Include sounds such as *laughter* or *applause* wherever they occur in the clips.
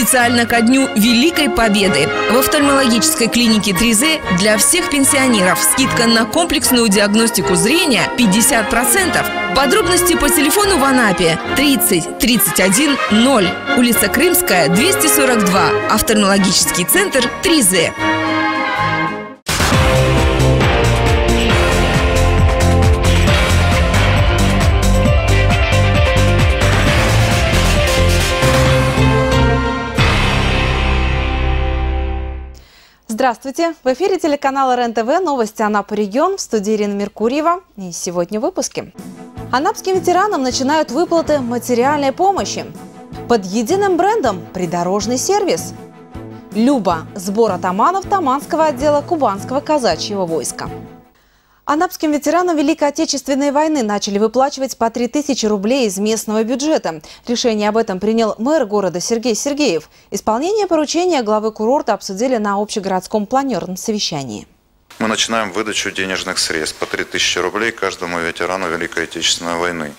Специально ко дню Великой Победы в офтальмологической клинике 3Z для всех пенсионеров скидка на комплексную диагностику зрения 50%. Подробности по телефону в Анапе 30 31 0. Улица Крымская, 242. Офтальмологический центр 3Z. Здравствуйте! В эфире телеканала РЕН-ТВ новости Анапа регион в студии Ирина Меркурьева. И сегодня в выпуске. Анапским ветеранам начинают выплаты материальной помощи. Под единым брендом придорожный сервис. Люба – сбор атаманов Таманского отдела Кубанского казачьего войска. Анапским ветеранам Великой Отечественной войны начали выплачивать по 3000 рублей из местного бюджета. Решение об этом принял мэр города Сергей Сергеев. Исполнение поручения главы курорта обсудили на общегородском планерном совещании. Мы начинаем выдачу денежных средств по 3000 рублей каждому ветерану Великой Отечественной войны.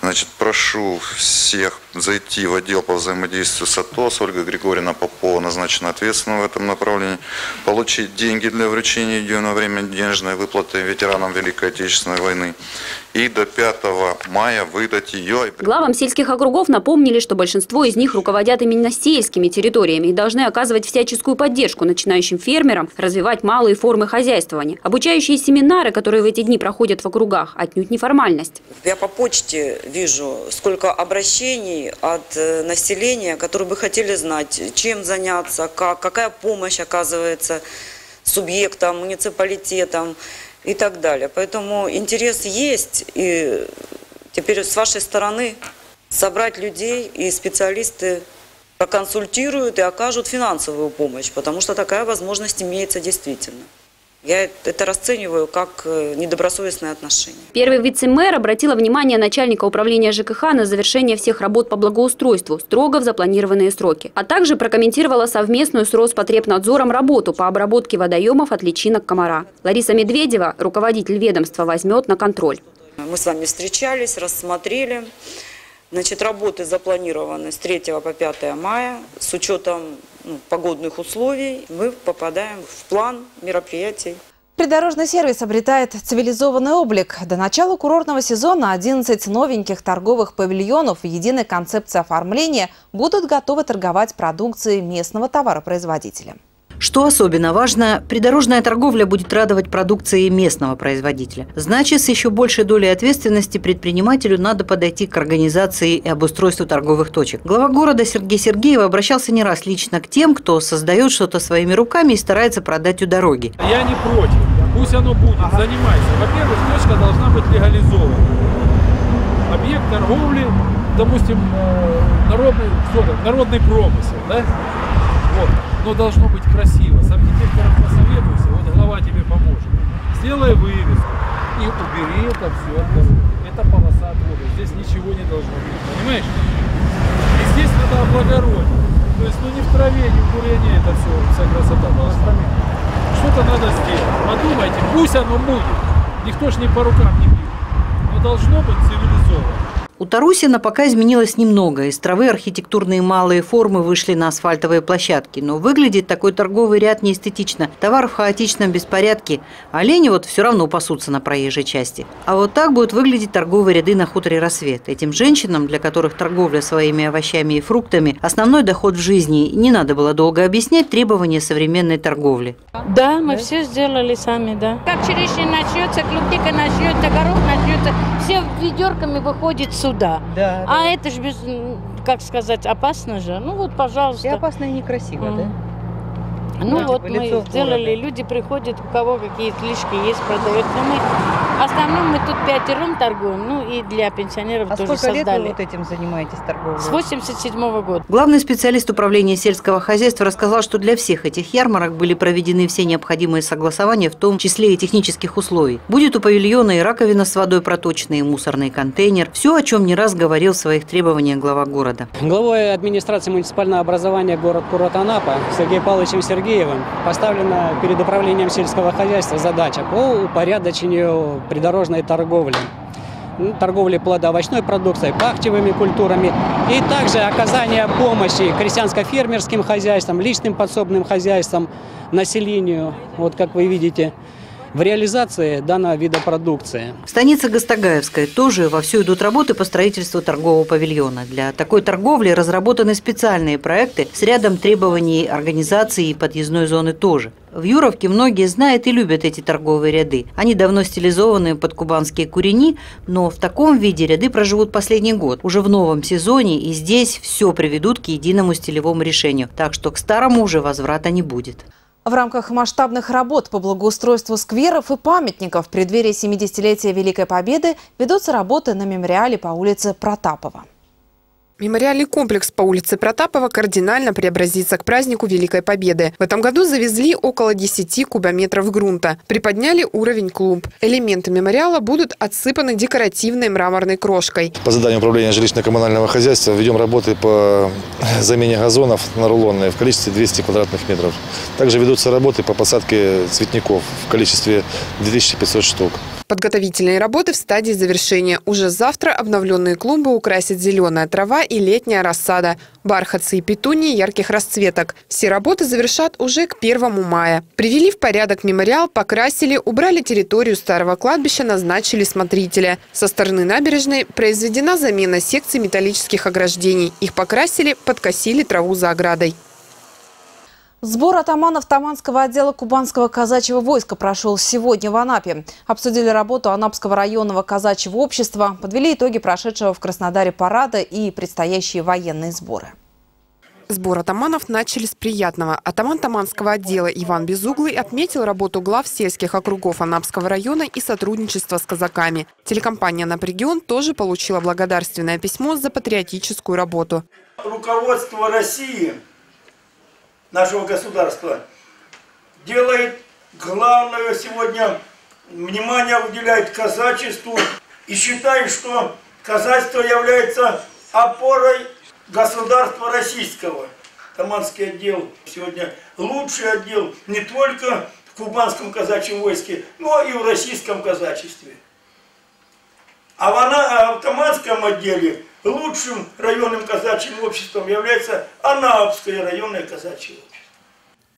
Значит, прошу всех зайти в отдел по взаимодействию с АТО, с Ольгой Григорьевна Попова назначена ответственным в этом направлении, получить деньги для вручения единого время денежной выплаты ветеранам Великой Отечественной войны и до 5 мая выдать ее. Главам сельских округов напомнили, что большинство из них руководят именно сельскими территориями и должны оказывать всяческую поддержку начинающим фермерам, развивать малые формы хозяйствования. Обучающие семинары, которые в эти дни проходят в округах, отнюдь не формальность. Я по почте вижу, сколько обращений от э, населения, которые бы хотели знать, чем заняться, как, какая помощь оказывается субъектам, муниципалитетам и так далее. Поэтому интерес есть, и теперь с вашей стороны собрать людей и специалисты проконсультируют и окажут финансовую помощь, потому что такая возможность имеется действительно. Я это расцениваю как э, недобросовестное отношение. Первый вице-мэр обратила внимание начальника управления ЖКХ на завершение всех работ по благоустройству строго в запланированные сроки. А также прокомментировала совместную с Роспотребнадзором работу по обработке водоемов от личинок комара. Лариса Медведева, руководитель ведомства, возьмет на контроль. Мы с вами встречались, рассмотрели. Значит, работы запланированы с 3 по 5 мая с учетом погодных условий мы попадаем в план мероприятий. Придорожный сервис обретает цивилизованный облик. До начала курортного сезона 11 новеньких торговых павильонов в единой концепции оформления будут готовы торговать продукцией местного товаропроизводителя. Что особенно важно, придорожная торговля будет радовать продукцией местного производителя. Значит, с еще большей долей ответственности предпринимателю надо подойти к организации и обустройству торговых точек. Глава города Сергей Сергеев обращался не раз лично к тем, кто создает что-то своими руками и старается продать у дороги. Я не против. Пусть оно будет, занимайся. Во-первых, точка должна быть легализована. Объект торговли, допустим, э, народный, что народный промысел, да? Вот но должно быть красиво. С архитектором посоветуйся, вот глава тебе поможет. Сделай вывеску и убери это все от. Это полоса отвода, здесь ничего не должно быть, понимаешь? И здесь надо облагородить. То есть, ну не в траве, не в курене это все, вся красота должна Что-то надо сделать. Подумайте, пусть оно будет. Никто ж не по рукам не бьет. Но должно быть цивилизованно. У Тарусина пока изменилось немного. Из травы архитектурные малые формы вышли на асфальтовые площадки. Но выглядит такой торговый ряд неэстетично. Товар в хаотичном беспорядке. Олени вот все равно пасутся на проезжей части. А вот так будут выглядеть торговые ряды на хуторе «Рассвет». Этим женщинам, для которых торговля своими овощами и фруктами – основной доход в жизни, не надо было долго объяснять требования современной торговли. Да, мы да? все сделали сами, да. Как черешня начнется, клубника начнется, горох начнется, все ведерками выходит с сюда. Да, а да. это же, без, как сказать, опасно же. Ну вот, пожалуйста. И опасно и некрасиво, mm. да? Ну, ну вот мы сделали, люди приходят, у кого какие слишки есть, продают. Но мы, в основном мы тут пятером торгуем, ну и для пенсионеров а тоже сколько создали. лет вы вот этим занимаетесь торговлей? С 87 -го года. Главный специалист управления сельского хозяйства рассказал, что для всех этих ярмарок были проведены все необходимые согласования, в том числе и технических условий. Будет у павильона и раковина с водой проточная, и мусорный контейнер. Все, о чем не раз говорил в своих требованиях глава города. Главой администрации муниципального образования город Курот Анапа Сергеем Павловичем Сергеевым Сергеевым поставлена перед управлением сельского хозяйства задача по упорядочению придорожной торговли. ну, торговли плодоовощной продукцией, пахтевыми культурами и также оказание помощи крестьянско-фермерским хозяйствам, личным подсобным хозяйствам, населению. Вот как вы видите, в реализации данного вида продукции. В станице Гастагаевской тоже вовсю идут работы по строительству торгового павильона. Для такой торговли разработаны специальные проекты с рядом требований организации и подъездной зоны тоже. В Юровке многие знают и любят эти торговые ряды. Они давно стилизованы под кубанские курени, но в таком виде ряды проживут последний год. Уже в новом сезоне и здесь все приведут к единому стилевому решению. Так что к старому уже возврата не будет. В рамках масштабных работ по благоустройству скверов и памятников в преддверии 70-летия Великой Победы ведутся работы на мемориале по улице Протапова. Мемориальный комплекс по улице Протапова кардинально преобразится к празднику Великой Победы. В этом году завезли около 10 кубометров грунта. Приподняли уровень клумб. Элементы мемориала будут отсыпаны декоративной мраморной крошкой. По заданию управления жилищно-коммунального хозяйства ведем работы по *laughs* замене газонов на рулонные в количестве 200 квадратных метров. Также ведутся работы по посадке цветников в количестве 2500 штук. Подготовительные работы в стадии завершения. Уже завтра обновленные клумбы украсят зеленая трава и летняя рассада, бархатцы и петунии ярких расцветок. Все работы завершат уже к 1 мая. Привели в порядок мемориал, покрасили, убрали территорию старого кладбища, назначили смотрителя. Со стороны набережной произведена замена секций металлических ограждений. Их покрасили, подкосили траву за оградой. Сбор атаманов Таманского отдела Кубанского казачьего войска прошел сегодня в Анапе. Обсудили работу Анапского районного казачьего общества, подвели итоги прошедшего в Краснодаре парада и предстоящие военные сборы. Сбор атаманов начали с приятного. Атаман Таманского отдела Иван Безуглый отметил работу глав сельских округов Анапского района и сотрудничество с казаками. Телекомпания «Напрегион» тоже получила благодарственное письмо за патриотическую работу. Руководство России – нашего государства делает главное сегодня внимание уделяет казачеству и считает, что казачество является опорой государства российского. Таманский отдел сегодня лучший отдел не только в кубанском казачьем войске, но и в российском казачестве. А в, а в Таманском отделе лучшим районным казачьим обществом является Анаапское районное казачье общество.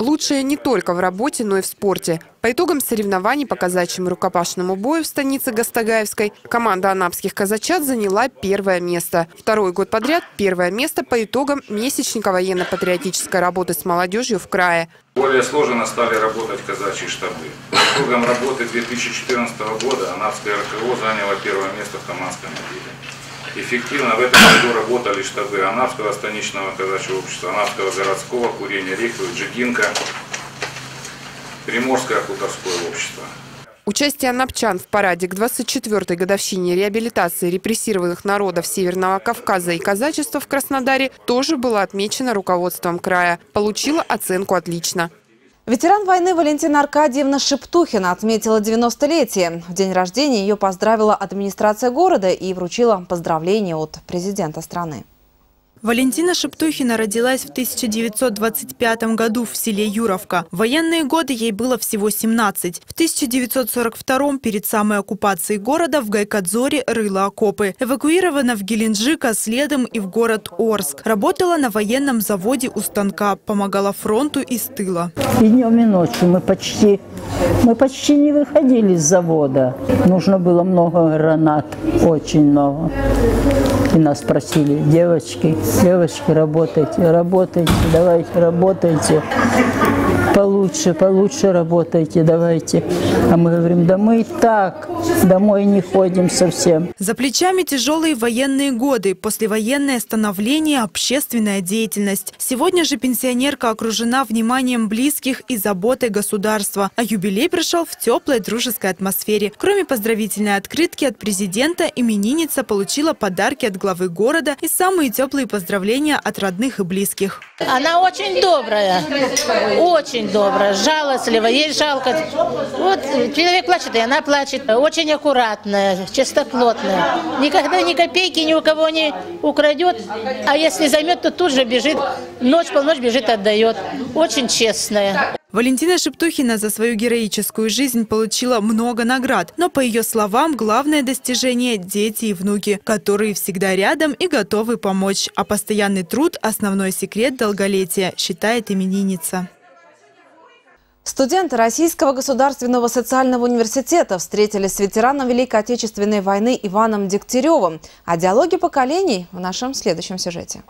Лучшее не только в работе, но и в спорте. По итогам соревнований по казачьему рукопашному бою в станице Гастагаевской команда анапских казачат заняла первое место. Второй год подряд первое место по итогам месячника военно-патриотической работы с молодежью в крае. Более сложно стали работать казачьи штабы. По итогам работы 2014 года Анапское РКО заняло первое место в Таманском отделе. Эффективно в этом году работали штабы Анапского станичного казачьего общества, Анапского городского, Курения Рихова, Джигинка, Приморское хуторское общество. Участие анапчан в параде к 24-й годовщине реабилитации репрессированных народов Северного Кавказа и казачества в Краснодаре тоже было отмечено руководством края. Получила оценку «отлично». Ветеран войны Валентина Аркадьевна Шептухина отметила 90-летие. В день рождения ее поздравила администрация города и вручила поздравления от президента страны. Валентина Шептухина родилась в 1925 году в селе Юровка. В военные годы ей было всего 17. В 1942 перед самой оккупацией города в Гайкадзоре рыла окопы. Эвакуирована в Геленджик, а следом и в город Орск. Работала на военном заводе у станка, помогала фронту из тыла. И днем, и ночью мы почти, мы почти не выходили с завода. Нужно было много гранат, очень много. И нас просили, девочки, девочки, работайте, работайте, давайте, работайте получше, получше работайте, давайте. А мы говорим, да мы и так домой не ходим совсем. За плечами тяжелые военные годы, послевоенное становление, общественная деятельность. Сегодня же пенсионерка окружена вниманием близких и заботой государства. А юбилей прошел в теплой дружеской атмосфере. Кроме поздравительной открытки от президента, именинница получила подарки от главы города и самые теплые поздравления от родных и близких. Она очень добрая, очень добрая, жалостливая, ей жалко. Вот человек плачет, и она плачет. Очень аккуратная, чистоплотная. Никогда ни копейки ни у кого не украдет, а если займет, то тут же бежит, ночь, полночь бежит, отдает. Очень честная. Валентина Шептухина за свою героическую жизнь получила много наград, но по ее словам, главное достижение – дети и внуки, которые всегда рядом и готовы помочь. А постоянный труд – основной секрет долголетия, считает именинница. Студенты Российского государственного социального университета встретились с ветераном Великой Отечественной войны Иваном Дегтяревым. О диалоге поколений в нашем следующем сюжете.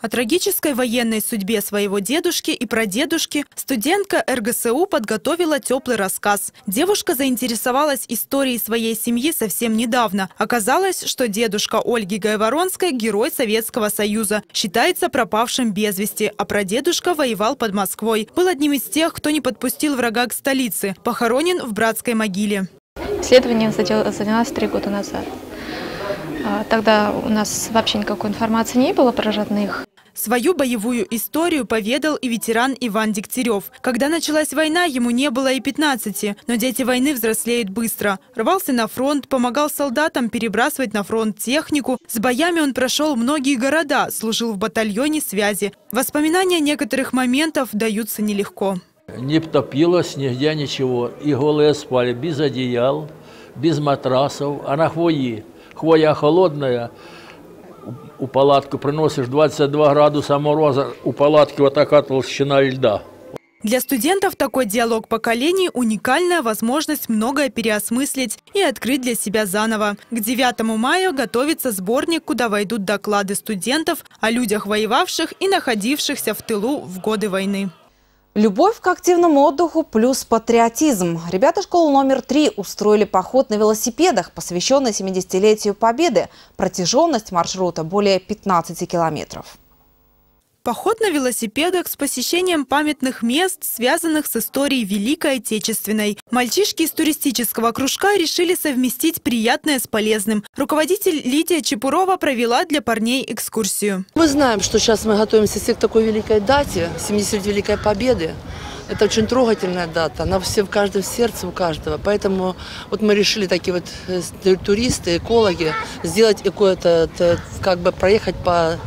О трагической военной судьбе своего дедушки и прадедушки студентка РГСУ подготовила теплый рассказ. Девушка заинтересовалась историей своей семьи совсем недавно. Оказалось, что дедушка Ольги Гайворонской – герой Советского Союза. Считается пропавшим без вести, а прадедушка воевал под Москвой. Был одним из тех, кто не подпустил врага к столице. Похоронен в братской могиле. Исследование занялось три года назад. А, тогда у нас вообще никакой информации не было про родных. Свою боевую историю поведал и ветеран Иван Дегтярев. Когда началась война, ему не было и 15, но дети войны взрослеют быстро. Рвался на фронт, помогал солдатам перебрасывать на фронт технику. С боями он прошел многие города, служил в батальоне связи. Воспоминания некоторых моментов даются нелегко. Не топилось нигде ничего. И голые спали без одеял, без матрасов, а на хвои. Хвоя холодная – у палатку приносишь 22 градуса мороза, у палатки вот такая толщина льда. Для студентов такой диалог поколений – уникальная возможность многое переосмыслить и открыть для себя заново. К 9 мая готовится сборник, куда войдут доклады студентов о людях, воевавших и находившихся в тылу в годы войны. Любовь к активному отдыху плюс патриотизм. Ребята школы номер три устроили поход на велосипедах, посвященный 70-летию Победы. Протяженность маршрута более 15 километров. Поход на велосипедах с посещением памятных мест, связанных с историей Великой Отечественной. Мальчишки из туристического кружка решили совместить приятное с полезным. Руководитель Лидия Чепурова провела для парней экскурсию. Мы знаем, что сейчас мы готовимся к такой великой дате, 70 Великой Победы. Это очень трогательная дата, она все в каждом сердце у каждого. Поэтому вот мы решили такие вот э, туристы, экологи сделать какое-то, как бы проехать по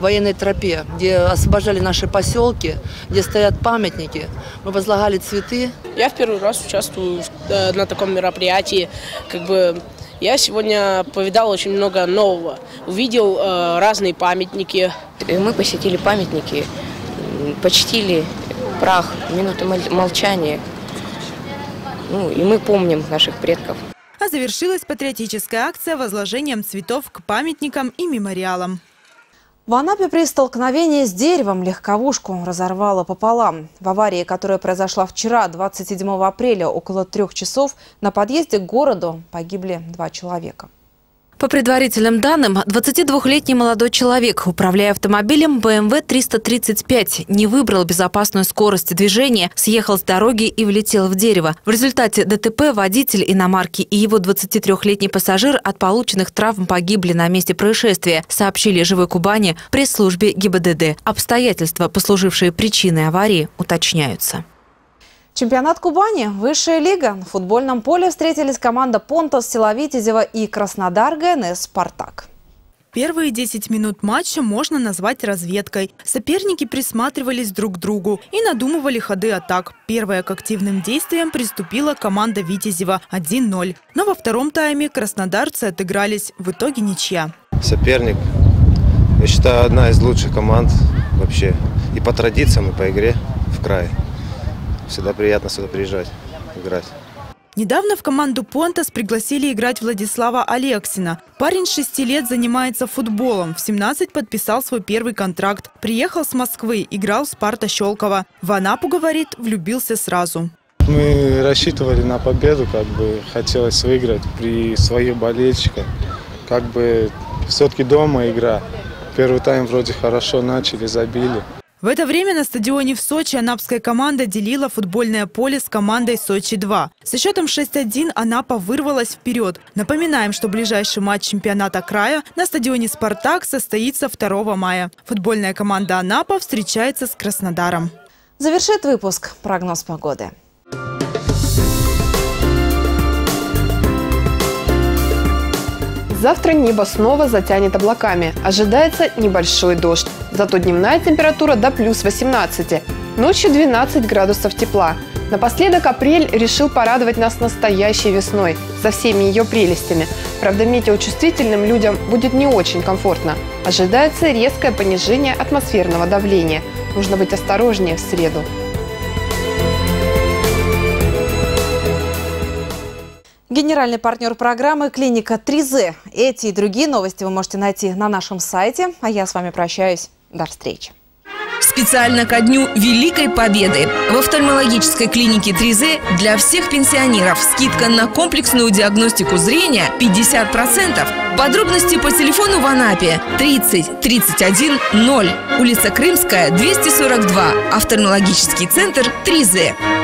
военной тропе, где освобождали наши поселки, где стоят памятники. Мы возлагали цветы. Я в первый раз участвую э, на таком мероприятии. Как бы я сегодня повидал очень много нового. Увидел э, разные памятники. Мы посетили памятники, почтили прах, минуты молчания. Ну, и мы помним наших предков. А завершилась патриотическая акция возложением цветов к памятникам и мемориалам. В Анапе при столкновении с деревом легковушку разорвало пополам. В аварии, которая произошла вчера, 27 апреля, около трех часов, на подъезде к городу погибли два человека. По предварительным данным, 22-летний молодой человек, управляя автомобилем BMW 335, не выбрал безопасную скорость движения, съехал с дороги и влетел в дерево. В результате ДТП водитель иномарки и его 23-летний пассажир от полученных травм погибли на месте происшествия, сообщили «Живой Кубани» пресс-службе ГИБДД. Обстоятельства, послужившие причиной аварии, уточняются. Чемпионат Кубани, высшая лига. На футбольном поле встретились команда Понтос, Силовитязева и Краснодар ГНС «Спартак». Первые 10 минут матча можно назвать разведкой. Соперники присматривались друг к другу и надумывали ходы атак. Первая к активным действиям приступила команда Витязева 1-0. Но во втором тайме краснодарцы отыгрались. В итоге ничья. Соперник, я считаю, одна из лучших команд вообще. И по традициям, и по игре в крае. Всегда приятно сюда приезжать, играть. Недавно в команду «Понтас» пригласили играть Владислава Алексина. Парень с 6 лет занимается футболом. В 17 подписал свой первый контракт. Приехал с Москвы, играл в «Спарта» Щелково. В Анапу, говорит, влюбился сразу. Мы рассчитывали на победу, как бы хотелось выиграть при своих болельщиках. Как бы все-таки дома игра. Первый тайм вроде хорошо начали, забили. В это время на стадионе в Сочи анапская команда делила футбольное поле с командой «Сочи-2». Со счетом 6-1 Анапа вырвалась вперед. Напоминаем, что ближайший матч чемпионата края на стадионе «Спартак» состоится 2 мая. Футбольная команда Анапа встречается с Краснодаром. Завершит выпуск прогноз погоды. Завтра небо снова затянет облаками. Ожидается небольшой дождь. Зато дневная температура до плюс 18. Ночью 12 градусов тепла. Напоследок апрель решил порадовать нас настоящей весной, со всеми ее прелестями. Правда, метеочувствительным людям будет не очень комфортно. Ожидается резкое понижение атмосферного давления. Нужно быть осторожнее в среду. Генеральный партнер программы «Клиника 3Z». Эти и другие новости вы можете найти на нашем сайте. А я с вами прощаюсь. До встречи. Специально ко дню Великой Победы в офтальмологической клинике 3Z для всех пенсионеров скидка на комплексную диагностику зрения 50%. Подробности по телефону в Анапе 30 31 0, улица Крымская, 242, офтальмологический центр 3Z.